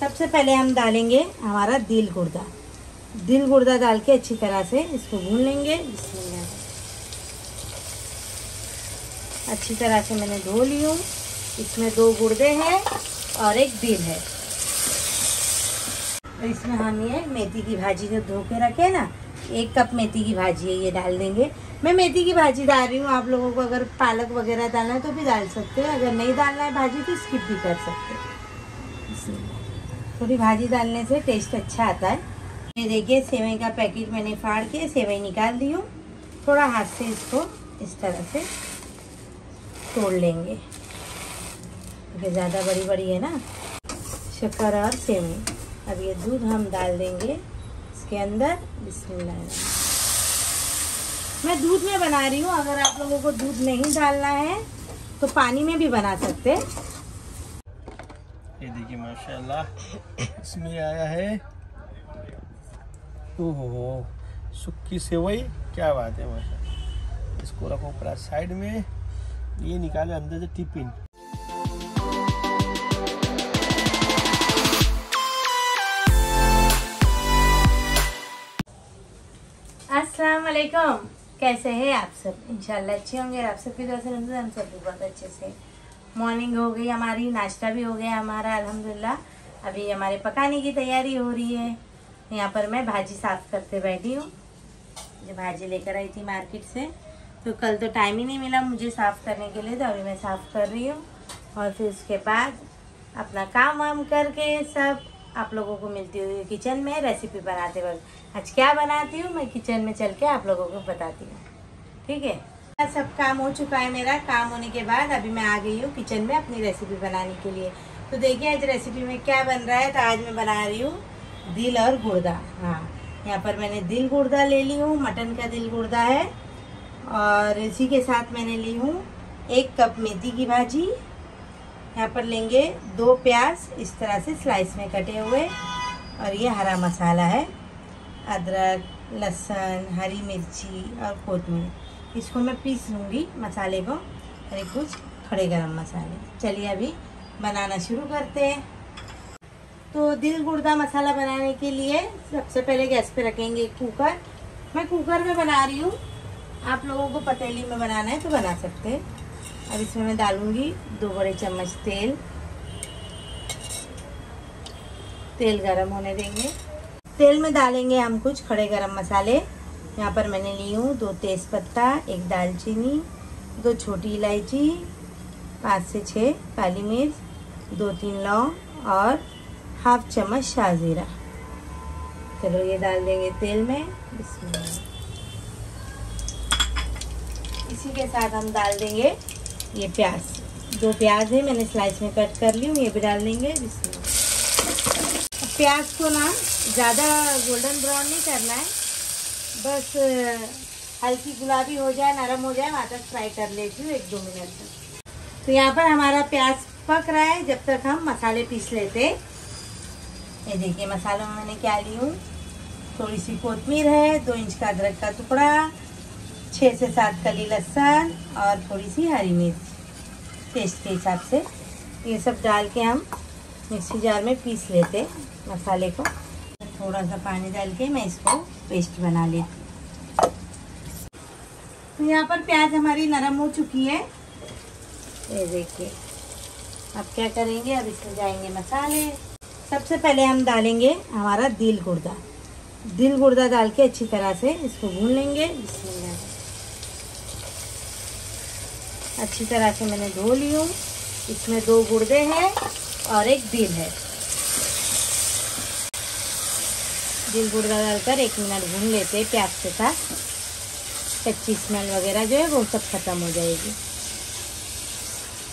सबसे पहले हम डालेंगे हमारा दिल गुर्दा। दिल गुर्दा डाल के अच्छी तरह से इसको भून लेंगे। अच्छी तरह से मैंने धो ली हूँ। इसमें दो गुर्दे हैं और एक दिल है। और इसमें हम ये मेथी की भाजी जो धो के रखे ना, एक कप मेथी की भाजी है, ये डाल देंगे। मैं मेथी की भाजी डाल रही हूँ, आप लोगों को अगर पालक वगैरह डालना है तो भी डाल सकते हैं। अगर नहीं डालना है भाजी तो स्किप भी कर सकते हैं। थोड़ी भाजी डालने से टेस्ट अच्छा आता है। ये देखिए, सेवई का पैकेट मैंने फाड़ के सेवई निकाल दी हूँ। थोड़ा हाथ से इसको इस तरह से तोड़ लेंगे। क्योंकि ज़्यादा बड़ी बड़ी है ना? शक्कर और सेवई। अब ये दूध हम डाल देंगे इसके अंदर। बिस्मिल्लाह। मैं दूध में बना रही हूँ। अगर आप लोगों को दूध नहीं डालना है तो पानी में भी बना सकते हैं। ये देखिए, माशाल्लाह, इसमें आया है। ओहो, सुक्की सेवई, क्या बात है माशा इसको रखो पूरा साइड में, ये निकाले अंदर से टिफ़िन। कैसे हैं आप सब? इंशाल्लाह अच्छे होंगे आप सबकी दुआ से हम सब भी बहुत अच्छे से मॉर्निंग हो गई, हमारी नाश्ता भी हो गया हमारा, अल्हम्दुलिल्लाह। अभी हमारे पकाने की तैयारी हो रही है। यहाँ पर मैं भाजी साफ़ करते बैठी हूँ। जो भाजी लेकर आई थी मार्केट से। तो कल तो टाइम ही नहीं मिला मुझे साफ़ करने के लिए तो अभी मैं साफ़ कर रही हूँ। और फिर उसके बाद अपना काम वाम करके सब आप लोगों को मिलती हुई किचन में रेसिपी बनाते वक्त। आज क्या बनाती हूँ? मैं किचन में चल के आप लोगों को बताती हूँ। ठीक है? सब काम हो चुका है मेरा, काम होने के बाद अभी मैं आ गई हूँ किचन में अपनी रेसिपी बनाने के लिए। तो देखिए, आज रेसिपी में क्या बन रहा है? तो आज मैं बना रही हूँ दिल और गुर्दा। हाँ यहाँ पर मैंने दिल गुर्दा ले ली हूँ, मटन का दिल गुर्दा है। और इसी के साथ मैंने ली हूँ एक कप मेथी की भाजी। यहाँ पर लेंगे दो प्याज, इस तरह से स्लाइस में कटे हुए। और ये हरा मसाला है, अदरक, लहसुन, हरी मिर्ची और कोतमीर इसको मैं पीस लूँगी मसाले को। अरे, कुछ खड़े गरम मसाले। चलिए अभी बनाना शुरू करते हैं। तो दिल गुर्दा मसाला बनाने के लिए सबसे पहले गैस पे रखेंगे कुकर। मैं कुकर में बना रही हूँ। आप लोगों को पतीली में बनाना है तो बना सकते हैं। अब इसमें मैं डालूँगी दो बड़े चम्मच तेल। तेल गरम होने देंगे। तेल में डालेंगे हम कुछ खड़े गरम मसाले। यहाँ पर मैंने ली हूँ दो तेज पत्ता एक दालचीनी, दो छोटी इलायची, पाँच से छः काली मिर्च, दो तीन लौंग और हाफ़ चम्मच शाहजीरा। चलो ये डाल देंगे तेल में। इसी के साथ हम डाल देंगे ये प्याज। दो प्याज है मैंने स्लाइस में कट कर ली हूँ, ये भी डाल देंगे। प्याज को ना ज़्यादा गोल्डन ब्राउन नहीं करना है। बस हल्की गुलाबी हो जाए, नरम हो जाए, वहाँ तक फ्राई कर लेती हूँ एक दो मिनट तक। तो यहाँ पर हमारा प्याज पक रहा है, जब तक हम मसाले पीस लेते। ये देखिए, मसालों में मैंने क्या ली हूँ? थोड़ी सी कोतमीर है, दो इंच का अदरक का टुकड़ा, छः से सात कली लहसन और थोड़ी सी हरी मिर्च। टेस्ट के हिसाब से ये सब डाल के हम मिक्सी जार में पीस लेते मसाले को। थोड़ा सा पानी डाल के मैं इसको पेस्ट बना लेती तो यहाँ पर प्याज हमारी नरम हो चुकी है। ये देखिए, अब क्या करेंगे? अब इसमें जाएँगे मसाले। सबसे पहले हम डालेंगे हमारा दिल गुर्दा। दिल गुर्दा डाल के अच्छी तरह से इसको भून लेंगे। अच्छी तरह से मैंने धो ली हूँ। इसमें दो गुर्दे हैं और एक दिल है। दिल गुर्दा डालकर एक मिनट भून लेते हैं प्याज के साथ। कच्ची स्मेल वगैरह जो है वो सब खत्म हो जाएगी।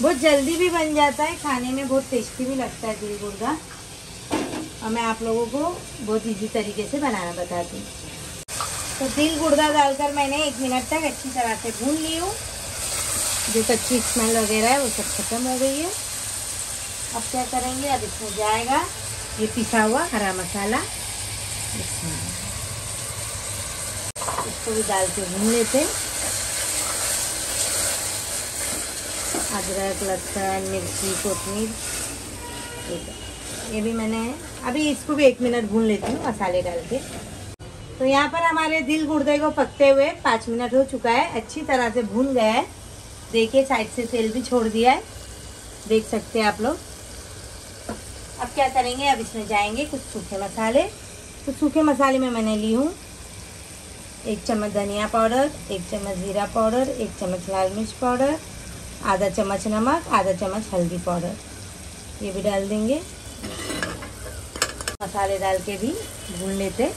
बहुत जल्दी भी बन जाता है, खाने में बहुत टेस्टी भी लगता है दिल गुर्दा और मैं आप लोगों को बहुत इजी तरीके से बनाना बताती हूँ। तो दिल गुर्दा डालकर मैंने एक मिनट तक अच्छी तरह से भून ली हूँ। जो कच्ची स्मेल वगैरह है वो सब खत्म हो गई है। अब क्या करेंगे? अब इसमें जाएगा, ये पिसा हुआ हरा मसाला। इसको भी डाल के भून लेते हैं। अदरक, लहसुन, मिर्ची कोतमीर ये भी मैंने, अभी इसको भी एक मिनट भून लेती हूँ, मसाले डाल के। तो यहाँ पर हमारे दिल गुर्दे को पकते हुए पाँच मिनट हो चुका है। अच्छी तरह से भून गया है। देखिए, साइड से तेल भी छोड़ दिया है। देख सकते हैं आप लोग। अब क्या करेंगे? अब इसमें जाएँगे कुछ सूखे मसाले। तो सूखे मसाले में मैंने ली हूँ। एक चम्मच धनिया पाउडर, एक चम्मच जीरा पाउडर, एक चम्मच लाल मिर्च पाउडर, आधा चम्मच नमक, आधा चम्मच हल्दी पाउडर। ये भी डाल देंगे। मसाले डाल के भी भून लेते।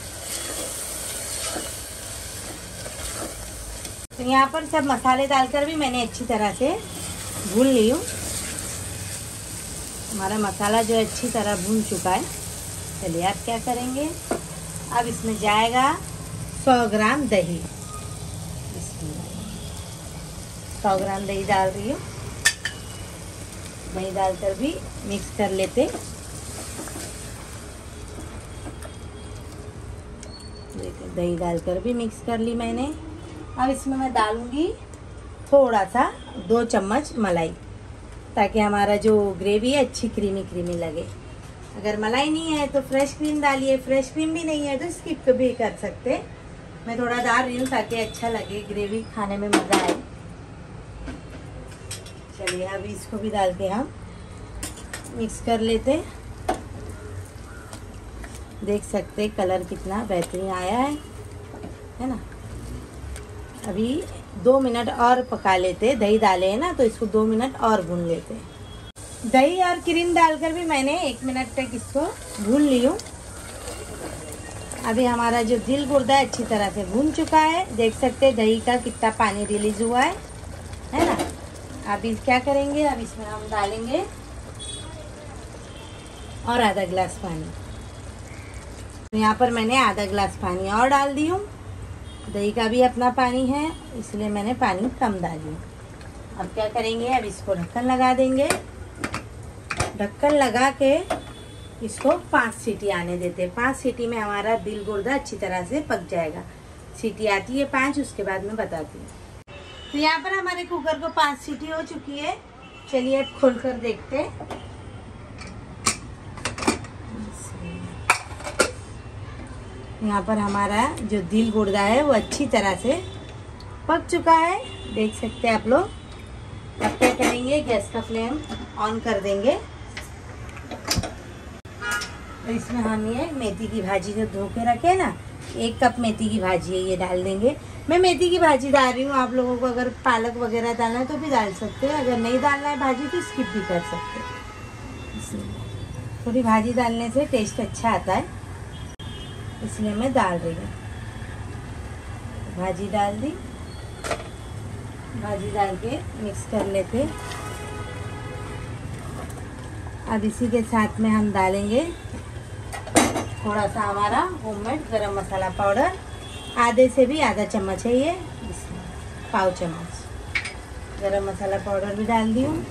तो यहाँ पर सब मसाले डालकर भी मैंने अच्छी तरह से भून ली हूँ। हमारा मसाला जो अच्छी तरह भून चुका है। चलिए आप क्या करेंगे? अब इसमें जाएगा सौ ग्राम दही। सौ ग्राम दही डाल रही हूँ। दही डालकर भी मिक्स कर लेते। दही डालकर भी मिक्स कर ली मैंने। अब इसमें मैं डालूँगी थोड़ा सा दो चम्मच मलाई, ताकि हमारा जो ग्रेवी है, अच्छी क्रीमी क्रीमी लगे। अगर मलाई नहीं है तो फ्रेश क्रीम डालिए फ्रेश क्रीम भी नहीं है तो स्किप भी कर सकते। मैं थोड़ा डाल रही हूँ ताकि अच्छा लगे ग्रेवी खाने में मज़ा आए। चलिए, अब इसको भी डाल के हम। मिक्स कर लेते देख सकते कलर कितना बेहतरीन आया है है ना? अभी दो मिनट और पका लेते दही डाले हैं ना तो इसको दो मिनट और भून लेते दही और क्रीम डालकर भी मैंने एक मिनट तक इसको भून ली हूँ अभी हमारा जो दिल गुर्दा है, अच्छी तरह से भून चुका है। देख सकते हैं दही का कितना पानी रिलीज़ हुआ है। है ना? अभी क्या करेंगे? अब इसमें हम डालेंगे और आधा गिलास पानी। यहाँ पर मैंने आधा गिलास पानी और डाल दी हूँ दही का भी अपना पानी है, इसलिए मैंने पानी कम डाली अब क्या करेंगे? अब इसको ढक्कन लगा देंगे। ढक्कन लगा के इसको पाँच सीटी आने देते हैं। पाँच सीटी में हमारा दिल गुर्दा अच्छी तरह से पक जाएगा। सीटी आती है पाँच, उसके बाद में बताती हूँ। तो यहाँ पर हमारे कुकर को पाँच सीटी हो चुकी है। चलिए अब खोल कर देखते यहाँ पर हमारा जो दिल गुर्दा है, वो अच्छी तरह से पक चुका है। देख सकते हैं आप लोग। अब क्या करेंगे? गैस का फ्लेम ऑन कर देंगे। और इसमें हम ये मेथी की भाजी जो धो के रखे ना, एक कप मेथी की भाजी है, ये डाल देंगे। मैं मेथी की भाजी डाल रही हूँ, आप लोगों को अगर पालक वगैरह डालना है तो भी डाल सकते हैं, अगर नहीं डालना है भाजी तो स्किप भी कर सकते हैं। थोड़ी भाजी डालने से टेस्ट अच्छा आता है, इसलिए मैं डाल रही हूँ। भाजी डाल दी। भाजी डाल के मिक्स कर लेते अब इसी के साथ में हम डालेंगे थोड़ा सा हमारा होममेड गरम मसाला पाउडर आधे से भी आधा चम्मच है ये पाव चम्मच। गरम मसाला पाउडर भी डाल दी हूँ।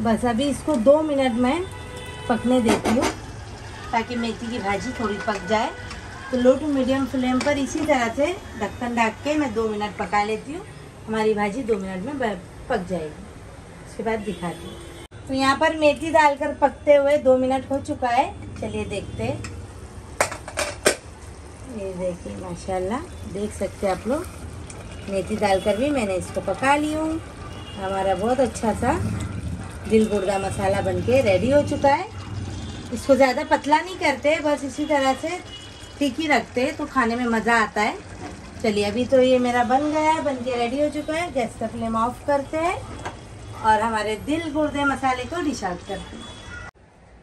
बस अभी इसको दो मिनट में पकने देती हूँ, ताकि मेथी की भाजी थोड़ी पक जाए। तो लो टू मीडियम फ्लेम पर इसी तरह से ढक्कन ढक के मैं दो मिनट पका लेती हूँ। हमारी भाजी दो मिनट में पक जाएगी। उसके बाद दिखाती हूँ। तो यहाँ पर मेथी डालकर पकते हुए दो मिनट हो चुका है। चलिए देखते ये देखिए, माशाल्लाह, देख सकते हैं आप लोग। मेथी डालकर भी मैंने इसको पका ली हूँ। हमारा बहुत अच्छा सा दिल गुर्दा मसाला बनके रेडी हो चुका है। इसको ज़्यादा पतला नहीं करते, बस इसी तरह से ही रखते हैं तो खाने में मज़ा आता है। चलिए, अभी तो ये मेरा बन गया है बन के रेडी हो चुका है। गैस का फ्लेम ऑफ़ करते हैं और हमारे दिल गुर्दे मसाले को डिश आउट करते हैं।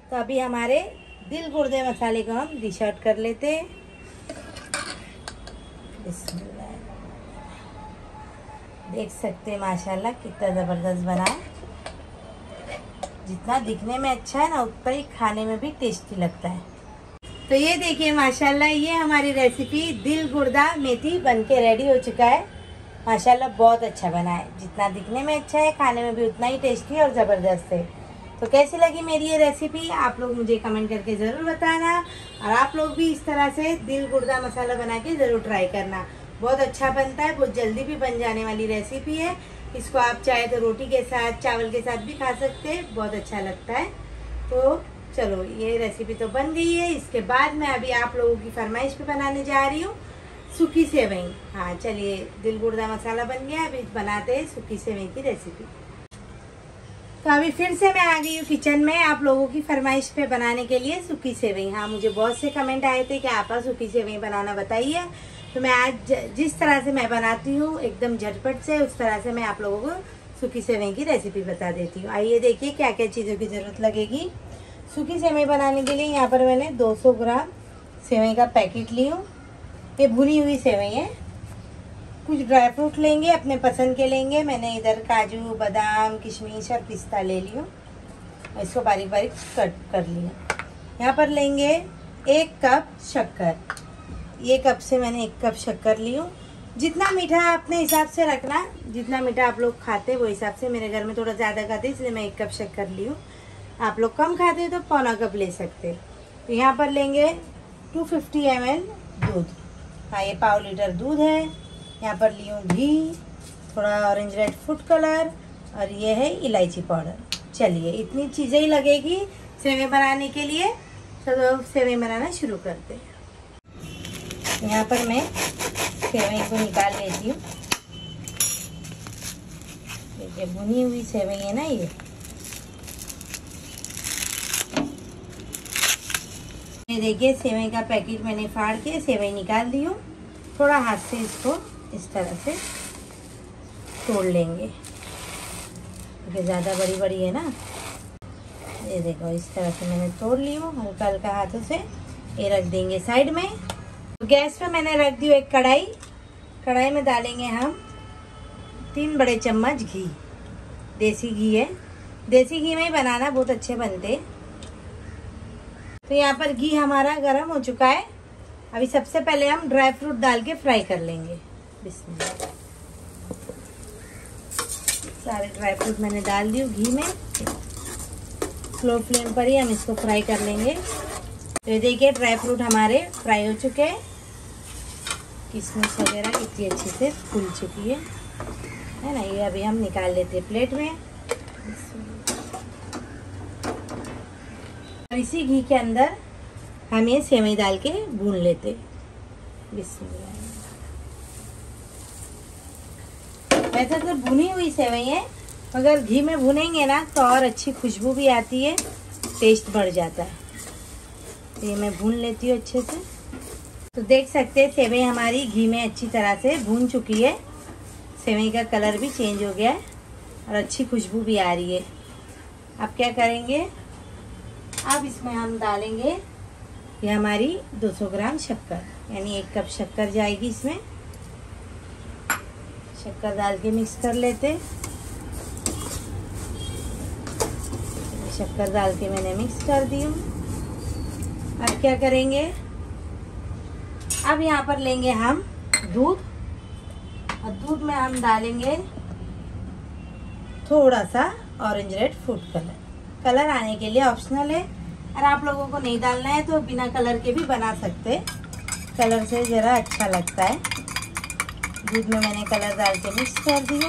तो अभी हमारे दिल गुर्दे मसाले को हम डिश आउट कर लेते हैं। देख सकते हैं, माशाल्लाह, कितना ज़बरदस्त बना। जितना दिखने में अच्छा है ना, उतना ही खाने में भी टेस्टी लगता है। तो ये देखिए, माशाल्लाह, ये हमारी रेसिपी दिल गुर्दा मेथी बन के रेडी हो चुका है। माशाल्लाह, बहुत अच्छा बना है। जितना दिखने में अच्छा है, खाने में भी उतना ही टेस्टी और ज़बरदस्त है। तो कैसी लगी मेरी ये रेसिपी आप लोग मुझे कमेंट करके ज़रूर बताना। और आप लोग भी इस तरह से दिल गुर्दा मसाला बना के ज़रूर ट्राई करना। बहुत अच्छा बनता है, बहुत जल्दी भी बन जाने वाली रेसिपी है। इसको आप चाहे तो रोटी के साथ, चावल के साथ भी खा सकते हैं। बहुत अच्छा लगता है। तो चलो, ये रेसिपी तो बन गई है। इसके बाद मैं अभी आप लोगों की फरमाइश पे बनाने जा रही हूँ। सूखी सेवई। हाँ चलिए, दिल गुर्दा मसाला बन गया। अभी बनाते हैं सूखी सेवई की रेसिपी तो अभी फिर से मैं आ गई हूँ किचन में आप लोगों की फरमाइश पे बनाने के लिए सूखी सेवई। हाँ मुझे बहुत से कमेंट आए थे कि आप सूखी सेवई बनाना बताइए। तो मैं आज जिस तरह से मैं बनाती हूँ, एकदम झटपट से उस तरह से मैं आप लोगों को सूखी सेवई की रेसिपी बता देती हूँ। आइए देखिए क्या क्या चीज़ों की ज़रूरत लगेगी। सूखी सेवई बनाने के लिए यहाँ पर मैंने 200 ग्राम सेवई का पैकेट ली हूँ। ये भुनी हुई सेवई है। कुछ ड्राई फ्रूट लेंगे, अपने पसंद के लेंगे। मैंने इधर काजू, बादाम, किशमिश और पिस्ता ले लियो इसको बारीक बारीक कट कर लिया। यहाँ पर लेंगे एक कप शक्कर। ये कप से मैंने एक कप शक्कर ली हूँ। जितना मीठा अपने हिसाब से रखना, जितना मीठा आप लोग खाते वो हिसाब से मेरे घर में थोड़ा ज़्यादा खाते इसलिए मैं एक कप शक्कर ली हूँ। आप लोग कम खाते तो पौना कप ले सकते तो यहाँ पर लेंगे 250 फिफ्टी दूध। हाँ ये पाव लीटर दूध है। यहाँ पर ली हूँ घी, थोड़ा ऑरेंज रेड फ़ूड कलर और ये है इलायची पाउडर चलिए, इतनी चीज़ें ही लगेगी सेवे बनाने के लिए चलो सेवे बनाना शुरू करते हैं। यहाँ पर मैं सेवई को निकाल लेती हूँ। देखिए भुनी हुई सेवई है ना ये। देखिए, सेवई का पैकेट मैंने फाड़ के सेवई निकाल दी हूँ। थोड़ा हाथ से इसको इस तरह से तोड़ लेंगे। क्योंकि तो ज़्यादा बड़ी बड़ी है ना। ये देखो, इस तरह से मैंने तोड़ ली हूँ। हल्का हल्का हाथों से ये रख देंगे साइड में। गैस पे मैंने रख दी एक कढ़ाई। कढ़ाई में डालेंगे हम तीन बड़े चम्मच घी। देसी घी है। देसी घी में ही बनाना बहुत अच्छे बनते। तो यहाँ पर घी हमारा गर्म हो चुका है। अभी सबसे पहले हम ड्राई फ्रूट डाल के फ्राई कर लेंगे। बिस्मिल्लाह। सारे ड्राई फ्रूट मैंने डाल दी घी में। स्लो फ्लेम पर ही हम इसको फ्राई कर लेंगे। तो ये देखिए, ड्राई फ्रूट हमारे फ्राई हो चुके हैं। किशमिश वगैरह इतनी अच्छे से फूल चुकी है। है ना, ये अभी हम निकाल लेते हैं प्लेट में। और इसी घी के अंदर हम ये सेवई डाल के भून लेते वैसे तो भुनी हुई सेवई है अगर घी में भुनेंगे ना तो और अच्छी खुशबू भी आती है टेस्ट बढ़ जाता है। तो ये मैं भून लेती हूँ अच्छे से। तो देख सकते हैं, सेवई हमारी घी में अच्छी तरह से भून चुकी है। सेवई का कलर भी चेंज हो गया है और अच्छी खुशबू भी आ रही है। अब क्या करेंगे? अब इसमें हम डालेंगे ये हमारी 200 ग्राम शक्कर, यानी एक कप शक्कर जाएगी इसमें। शक्कर डाल के मिक्स कर लेते शक्कर डाल के मैंने मिक्स कर दी हूँ अब क्या करेंगे? अब यहाँ पर लेंगे हम दूध। और दूध में हम डालेंगे थोड़ा सा orange red food colour colour आने के लिए ऑप्शनल है। और आप लोगों को नहीं डालना है तो बिना कलर के भी बना सकते कलर से ज़रा अच्छा लगता है। दूध में मैंने कलर डाल के मिक्स कर दिया।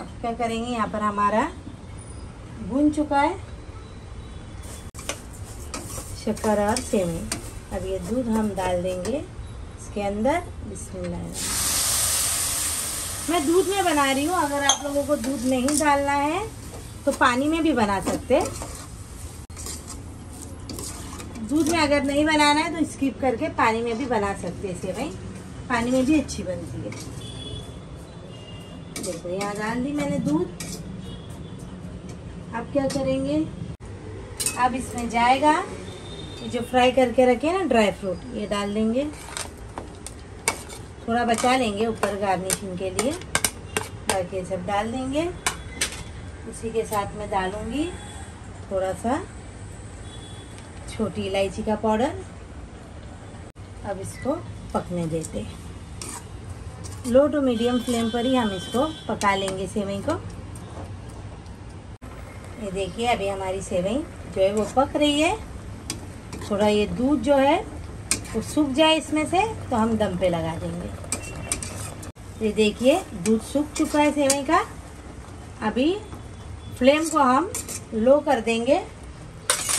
अब क्या करेंगे, यहाँ पर हमारा भून चुका है। शक्कर और सेवई। अब ये दूध हम डाल देंगे इसके अंदर, बिस्मिल्लाह। मैं दूध में बना रही हूँ, अगर आप लोगों को दूध नहीं डालना है तो पानी में भी बना सकते दूध में अगर नहीं बनाना है तो स्किप करके पानी में भी बना सकते हैं सेवई पानी में भी अच्छी बनती है। देखो, यहाँ डाल दी मैंने दूध। अब क्या करेंगे? अब इसमें जाएगा। ये जो फ्राई करके रखे ना ड्राई फ्रूट ये डाल देंगे। थोड़ा बचा लेंगे ऊपर गार्निशिंग के लिए। बाकी सब डाल देंगे। उसी के साथ में डालूँगी थोड़ा सा। छोटी इलायची का पाउडर। अब इसको पकने देते लो टू मीडियम फ्लेम पर ही हम इसको पका लेंगे सेवई को। ये देखिए, अभी हमारी सेवई जो है वो पक रही है। थोड़ा ये दूध जो है, वो सूख जाए इसमें से तो हम दम पे लगा देंगे। ये देखिए, दूध सूख चुका है सेवई का। अभी फ्लेम को हम लो कर देंगे।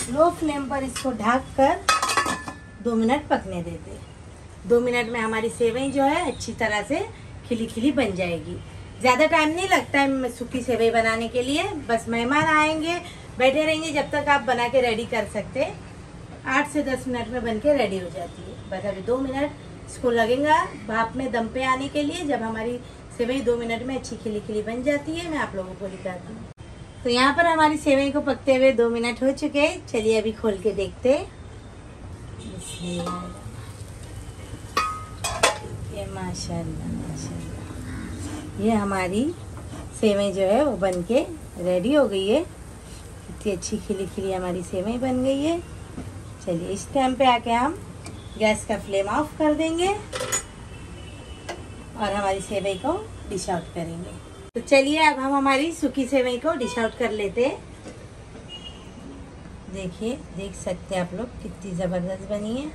लो फ्लेम पर इसको ढक कर दो मिनट पकने देते। दो मिनट में हमारी सेवई जो है, अच्छी तरह से खिली खिली बन जाएगी। ज़्यादा टाइम नहीं लगता है सूखी सेवई बनाने के लिए। बस मेहमान आएँगे, बैठे रहेंगे जब तक आप बना के रेडी कर सकते। आठ से दस मिनट में बन के रेडी हो जाती है। बस अभी दो मिनट इसको लगेगा भाप में दम पे आने के लिए। जब हमारी सेवई दो मिनट में अच्छी खिली खिली बन जाती है, मैं आप लोगों को दिखाती हूँ। तो यहाँ पर हमारी सेवई को पकते हुए दो मिनट हो चुके हैं। चलिए अभी खोल के देखते ये माशाल्लाह माशाल्लाह। ये हमारी सेवई जो है वो बन के रेडी हो गई है। इतनी अच्छी खिली खिली हमारी सेवई बन गई है। चलिए इस टाइम पे आके हम गैस का फ्लेम ऑफ़ कर देंगे और हमारी सेवई को डिश आउट करेंगे। तो चलिए अब हम हमारी सूखी सेवई को डिश आउट कर लेते हैं। देखिए, देख सकते हैं आप लोग कितनी ज़बरदस्त बनी है।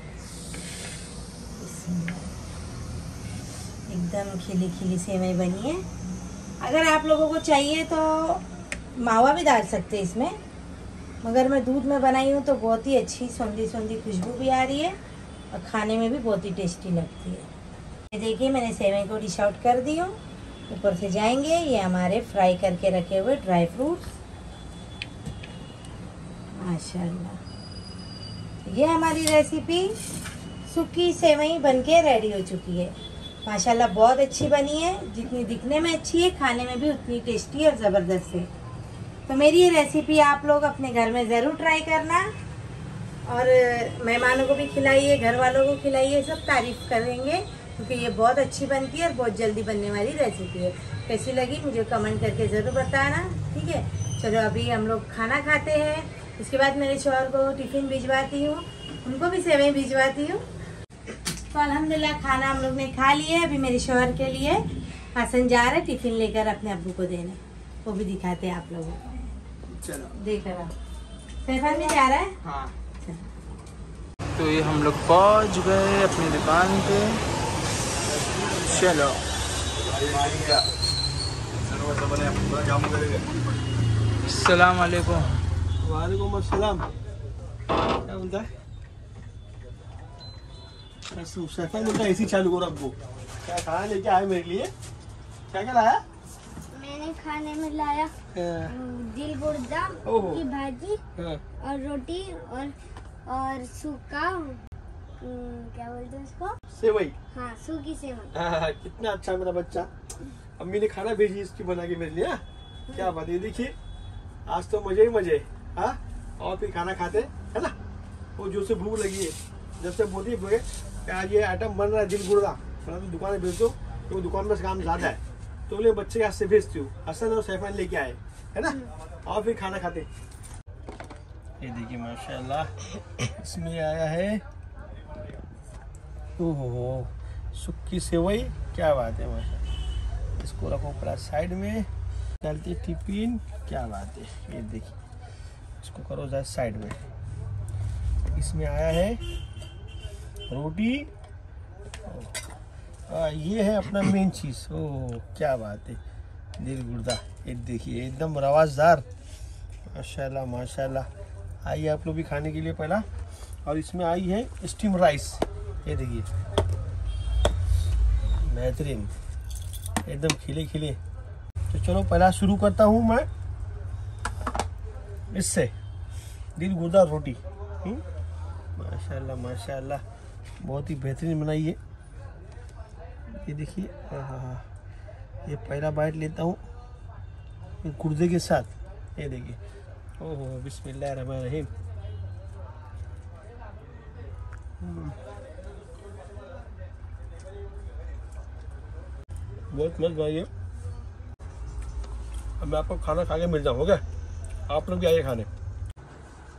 एकदम खिली खिली सेवई बनी है। अगर आप लोगों को चाहिए तो मावा भी डाल सकते हैं इसमें। मगर मैं दूध में बनाई हूँ तो बहुत ही अच्छी सौंधी सौंधी खुशबू भी आ रही है और खाने में भी बहुत ही टेस्टी लगती है। देखिए, मैंने सेवई को डिश आउट कर दी हूँ। ऊपर से जाएँगे, ये हमारे फ्राई करके रखे हुए ड्राई फ्रूट्स माशाल्लाह। ये हमारी रेसिपी सूखी सेवई बनके रेडी हो चुकी है। माशाल्लाह, बहुत अच्छी बनी है। जितनी दिखने में अच्छी है, खाने में भी उतनी टेस्टी और ज़बरदस्त है। तो मेरी ये रेसिपी आप लोग अपने घर में ज़रूर ट्राई करना। और मेहमानों को भी खिलाइए घर वालों को खिलाइए, सब तारीफ़ करेंगे। क्योंकि ये बहुत अच्छी बनती है और बहुत जल्दी बनने वाली रेसिपी है। कैसी लगी मुझे कमेंट करके ज़रूर बताना ठीक है? चलो अभी हम लोग खाना खाते हैं। उसके बाद मेरे शोहर को टिफ़िन भिजवाती हूँ। उनको भी सेवई भिजवाती हूँ। तो अलहमदिल्ला खाना हम लोग ने खा लिया है अभी मेरे शोहर के लिए। हसन जा रहे टिफ़िन लेकर अपने अबू को देने। वो भी दिखाते हैं आप लोगों को। चलो। देख रहा सैफान भी जा रहा है? हाँ। तो ये हम लोग पहुँच गए अपनी दुकान पे। चलो अस्सलाम वालेकुम वालेकुम अस्सलाम क्या बोलता है सैफान बोलता है एसी चालू करो अब्बू क्या खाना लेके आए मेरे लिए क्या क्या लाया मैंने खाने में लाया। हाँ, दिल गुर्दा की भाजी हाँ, और रोटी और और सूखा। क्या बोलते हैं उसको? सेवई। हाँ सूखी सेवई। हाँ, कितना अच्छा मेरा बच्चा। अम्मी ने खाना भेजी इसकी बना के मेरे लिए हाँ? क्या बात है देखिए आज तो मज़े ही मज़े हाँ। और फिर खाना खाते है ना? वो जो से भूख लगी है। जब से बोली भैया कि आज ये आइटम बन रहा है दिल गुर्दा मैं तो दुकान में भेज दो तो दुकान में काम ज़्यादा है। तो बोले बच्चे के हाथ से भेजती हूँ। हसन और सैफान लेके आए। है ना? और फिर खाना खाते। ये देखिए माशाल्लाह इसमें आया है ओहो सुक्की सेवई क्या बात है माशा इसको रखो पूरा साइड में। डालती टिफ़िन। क्या बात है ये देखिए। इसको करो जरा साइड में। इसमें आया है रोटी। आ, ये है अपना मेन चीज़। ओह क्या बात है। दिल गुर्दा। ये देखिए एकदम रवाजदार। माशाल्लाह माशाल्लाह। आइए आप लोग भी खाने के लिए पहला। और इसमें आई है स्टीम राइस ये देखिए। बेहतरीन। एकदम खिले खिले। तो चलो पहला शुरू करता हूँ मैं। इससे। दिल गुर्दा रोटी। हम्म? माशाल्लाह माशाल्लाह। बहुत ही बेहतरीन बनाई है ये देखिए आहा, ये पहला बाइट लेता हूँ। गुर्दे के साथ। ये देखिए। ओहो बिस्मिल्लाह रहमान रहीम। बहुत मस्त भाई है अब मैं आपको खाना खा के मिल जाऊँ ओके? आप लोग भी आइए खाने।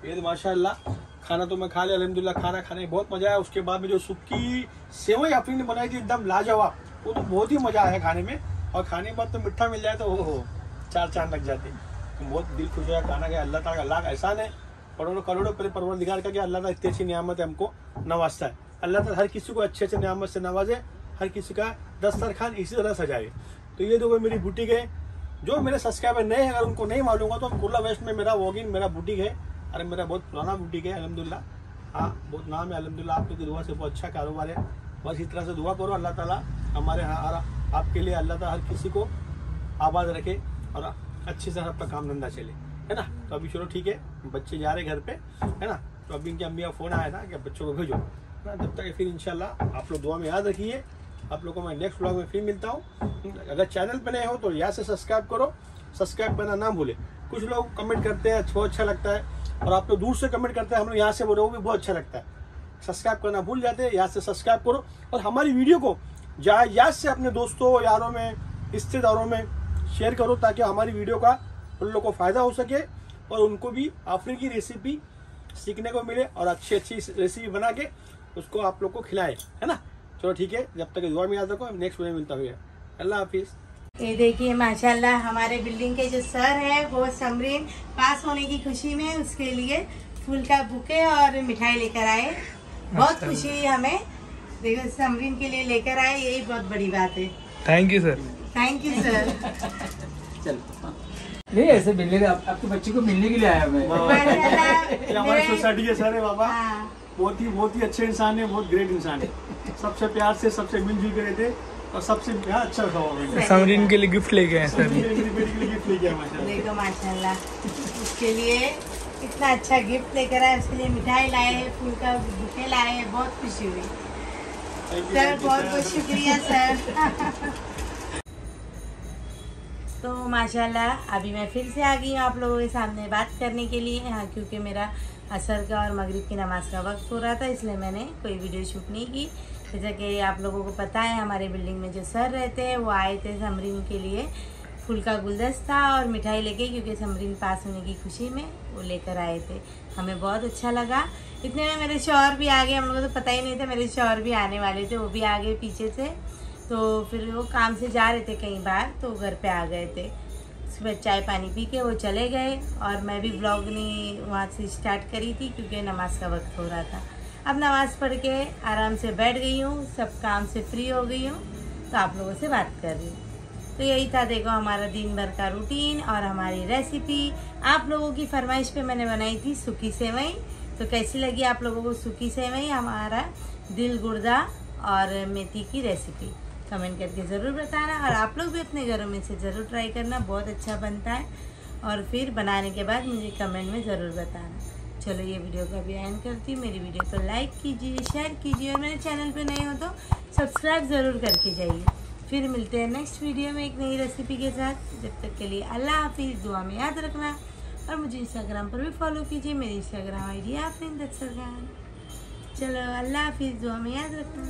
ये माशाल्लाह। खाना तो मैं खा लिया अलहमदिल्ला खाना खाने में बहुत मज़ा आया। उसके बाद में जो सुक्की सेवई अपनी ने बनाई थी, एकदम लाजवाब, वो तो बहुत ही मज़ा आया खाने में। और खाने के बाद तो मिठा मिल जाए तो हो हो चार चाँद लग जाते। तो बहुत दिल खुश हुआ खाना का अल्लाह ताला का लाख एहसान है। करोड़ों करोड़ों पर परवर दिगार का कि अल्लाह ताला इतनी अच्छी नियामत है हमको नवाजता है। अल्लाह ताला हर किसी को अच्छे अच्छे नियामत से नवाजे, हर किसी का दस्तरखान इसी तरह सजाए। तो ये देखो मेरी बुटीक है, जो मेरे सब्सक्राइबर नए हैं, अगर उनको नहीं मालूम होगा तो कुर्ला वेस्ट में मेरा वॉगिन, मेरा बुटीक है। अरे मेरा बहुत पुराना बुटीक है, अलहमदिल्ला। हाँ बहुत नाम है, अलहमदिल्ला। आप दुआ से बहुत अच्छा कारोबार है। बस इस तरह से दुआ करो, अल्लाह ताला हमारे हर, आपके लिए अल्लाह ताला हर किसी को आबाद रखे और अच्छे से आपका काम धंधा चले। है ना? तो अभी चलो ठीक है, बच्चे जा रहे घर पे, है ना? तो अभी इनके अम्मी का फ़ोन आया था कि बच्चों को भेजो। ना, जब तक फिर इंशाल्लाह आप लोग दुआ में याद रखिए। आप लोगों को मैं नेक्स्ट ब्लॉग में फिर मिलता हूँ। अगर चैनल पर नए हो तो यहाँ से सब्सक्राइब करो। सब्सक्राइब करना ना भूले। कुछ लोग कमेंट करते हैं बहुत अच्छा लगता है। और आप लोग दूर से कमेंट करते हैं, हम लोग यहाँ से बोले वो भी बहुत अच्छा लगता है। सब्सक्राइब करना भूल जाते हैं, यहाँ से सब्सक्राइब करो। और हमारी वीडियो को जा याद से अपने दोस्तों, यारों में, रिश्तेदारों में शेयर करो ताकि हमारी वीडियो का उन लोगों को फ़ायदा हो सके और उनको भी अफ्रीकी रेसिपी सीखने को मिले और अच्छी अच्छी रेसिपी बना के उसको आप लोग को खिलाए, है ना? चलो ठीक है जब तक दुआ में याद रखो नेक्स्ट वीडियो मिलता हुआ अल्लाह हाफिज़। ये देखिए माशाल्लाह हमारे बिल्डिंग के जो सर है वो समरीन पास होने की खुशी में उसके लिए फूल का बुके और मिठाई लेकर आए। बहुत खुशी हुई हमें। देखो समरीन के लिए लेकर आए यही बहुत बड़ी बात है। Thank you sir thank you sir चल। नहीं ऐसे मिलने आप, आपके बच्चे को मिलने के लिए आया मैं। हमारी सोसाइटी के सर है बाबा। हाँ, बहुत ही बहुत ही अच्छे इंसान है बहुत ग्रेट इंसान है। सबसे प्यार से सबसे मिलजुल के रहते और सबसे हाँ, अच्छा स्वभाव है समरीन के लिए गिफ्ट लेके आए सर। गिफ्ट लेके आया माशाल्लाह। उसके लिए इतना अच्छा गिफ्ट लेकर आए उसके लिए मिठाई लाए हैं फूल का बुके लाए हैं बहुत खुशी हुई। सर बहुत बहुत शुक्रिया सर। तो माशाल्लाह अभी मैं फिर से आ गई हूँ आप लोगों के सामने बात करने के लिए। हाँ क्योंकि मेरा असर का और मगरिब की नमाज़ का वक्त हो रहा था, इसलिए मैंने कोई वीडियो शूट नहीं की। जैसा कि आप लोगों को पता है, हमारे बिल्डिंग में जो सर रहते हैं, वो आए थे समरीन के लिए। फूल का गुलदस्ता और मिठाई लेके, क्योंकि समरीन पास होने की खुशी में वो लेकर आए थे। हमें बहुत अच्छा लगा। इतने में मेरे शौहर भी आ गए, हम लोगों को तो पता ही नहीं था, मेरे शौहर भी आने वाले थे, वो भी आ गए पीछे से। तो फिर वो काम से जा रहे थे कई बार तो घर पे आ गए थे। सुबह चाय पानी पी के वो चले गए और मैं भी ब्लॉग नहीं वहाँ से स्टार्ट करी थी क्योंकि नमाज़ का वक्त हो रहा था। अब नमाज़ पढ़ के आराम से बैठ गई हूँ, सब काम से फ्री हो गई हूँ तो आप लोगों से बात कर रही हूँ। तो यही था देखो हमारा दिन भर का रूटीन और हमारी रेसिपी आप लोगों की फरमाइश पे मैंने बनाई थी सूखी सेवई। तो कैसी लगी आप लोगों को सूखी सेवई? हमारा दिल गुर्दा और मेथी की रेसिपी कमेंट करके ज़रूर बताना और आप लोग भी अपने घरों में से ज़रूर ट्राई करना, बहुत अच्छा बनता है। और फिर बनाने के बाद मुझे कमेंट में ज़रूर बताना। चलो, ये वीडियो का भी एंड करती हूँ। मेरी वीडियो को लाइक कीजिए शेयर कीजिए और मेरे चैनल पे नए हो तो सब्सक्राइब ज़रूर करके जाइए। फिर मिलते हैं नेक्स्ट वीडियो में एक नई रेसिपी के साथ। जब तक के लिए अल्लाह हाफिज़, दुआ में याद रखना। और मुझे इंस्टाग्राम पर भी फॉलो कीजिए। मेरी इंस्टाग्राम आई डी दत्सरगान चलो, अल्लाह हाफिज़, दुआ में याद रखना।